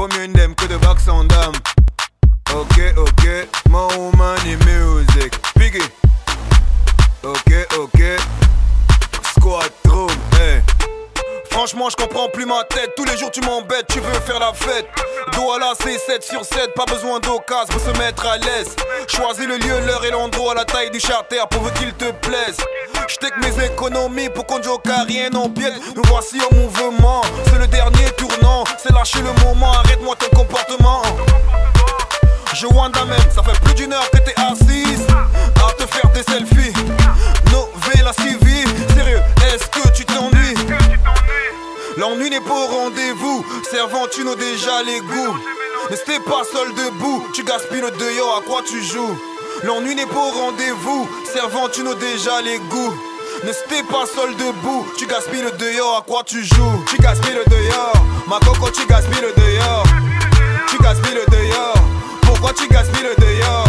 Vaut mieux une que de bacs sans dame. Ok, ok, more in music. Piggy. Ok, ok. Squad room, hey. Franchement, je comprends plus ma tête. Tous les jours, tu m'embêtes, tu veux faire la fête. Dos à la C7 sur 7, pas besoin d'occasion pour se mettre à l'aise. Choisis le lieu, l'heure et l'endroit, la taille du charter pour qu'il te plaise. Que mes économies pour qu'on joue à rien pied Nous voici au mouvement, c'est le dernier tournant. C'est lâcher le moment. Même, ça fait plus d'une heure que t'es assise à te faire des selfies. Novella civile, sérieux, est-ce que tu t'ennuies? L'ennui n'est pas au rendez-vous, servant tu n'as déjà les goûts. Ne t'es pas seul debout, tu gaspilles le dehors, à quoi tu joues? L'ennui n'est pas au rendez-vous, servant tu n'as déjà les goûts. Ne t'es pas seul debout, tu gaspilles le dehors, à quoi tu joues? Tu gaspilles le dehors, ma coco tu gaspilles le dehors. Gaspilles le dehors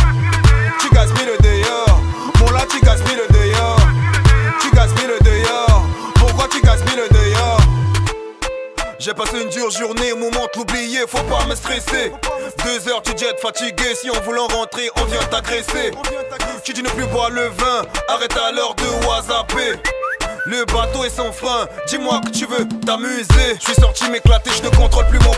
Tu gaspilles le dehors, mon là tu gaspilles le dehors. Tu gaspilles le dehors, pourquoi tu gaspilles le dehors? J'ai passé une dure journée, moment de l'oublier, faut pas me stresser. Deux heures, tu jettes fatigué, si en voulant rentrer, on vient t'agresser. Tu dis ne plus boire le vin, arrête l'heure de WhatsApp. Le bateau est sans frein, dis-moi que tu veux t'amuser. Je suis sorti m'éclater, je ne contrôle plus mon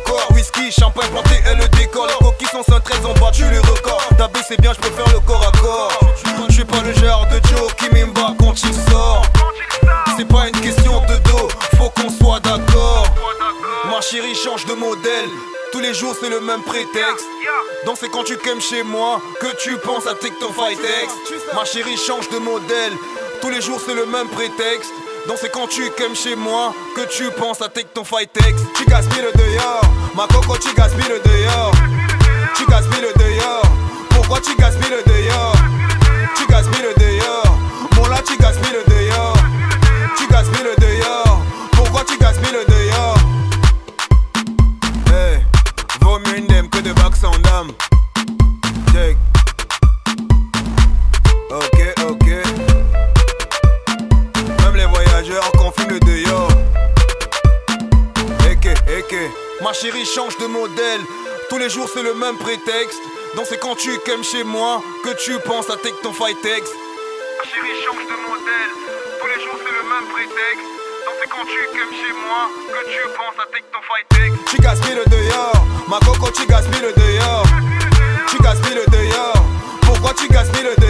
d'accord. Ma chérie change de modèle. Tous les jours c'est le même prétexte. Donc c'est quand tu qu'aimes chez moi que tu penses à TikTok Fightex. Ma chérie change de modèle. Tous les jours c'est le même prétexte. Donc c'est quand tu qu'aimes chez moi que tu penses à TikTok Fightex. Tu gaspilles le dehors. Ma coco tu gaspilles le dehors. Ok, ok. Même les voyageurs confient le dehors. Eke, eke. Ma chérie change de modèle. Tous les jours c'est le même prétexte. Donc c'est quand tu qu'aimes chez moi que tu penses à take ton Fightex. Ma chérie change de modèle. Tous les jours c'est le même prétexte. Donc c'est quand tu qu'aimes chez moi que tu penses à take ton Fightex. Tu gaspilles le dehors. Ma coco tu gaspilles le dehors. Pourquoi tu